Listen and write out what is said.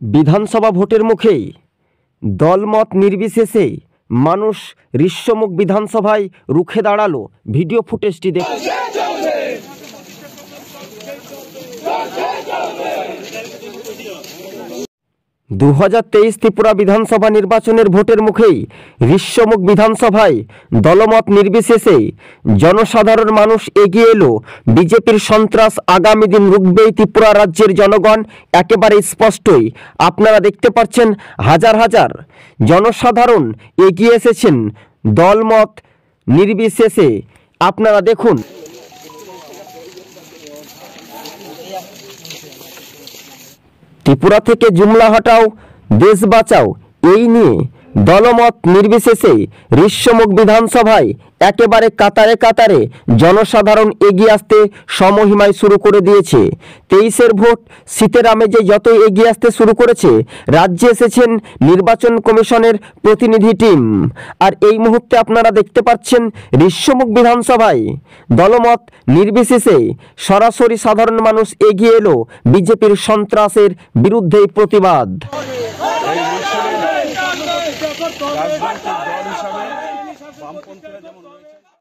বিধানসভা ভোটের মুখেই দলমত নির্বিশেষে মানুষ ঋষ্যমুখ বিধানসভায় রুখে দাঁড়াল। ভিডিও ফুটেজটি দেখ দু হাজার তেইশ ত্রিপুরা বিধানসভা নির্বাচনের ভোটের মুখেই ঋষ্যমুখ বিধানসভায় দলমত নির্বিশেষে জনসাধারণ মানুষ এগিয়ে এলো। বিজেপির সন্ত্রাস আগামী দিন রুখবেই ত্রিপুরা রাজ্যের জনগণ। একেবারে স্পষ্টই আপনারা দেখতে পাচ্ছেন হাজার হাজার জনসাধারণ এগিয়ে এসেছেন। দলমত নির্বিশেষে আপনারা দেখুন। ত্রিপুরা থেকে জুমলা হটাও দেশ বাঁচাও এই নিয়ে দলমত নির্বিশেষে ঋষ্যমুখ বিধানসভায় একেবারে কাতারে কাতারে জনসাধারণ এগিয়ে আসতে সমহিমায় শুরু করে দিয়েছে। তেইশের ভোট শীতের আমেজে যত এগিয়ে আসতে শুরু করেছে, রাজ্যে এসেছেন নির্বাচন কমিশনের প্রতিনিধি টিম। আর এই মুহূর্তে আপনারা দেখতে পাচ্ছেন ঋষ্যমুখ বিধানসভায় দলমত নির্বিশেষে সরাসরি সাধারণ মানুষ এগিয়ে এলো বিজেপির সন্ত্রাসের বিরুদ্ধেই প্রতিবাদ। বামপন্থীরা যেমন রয়েছে।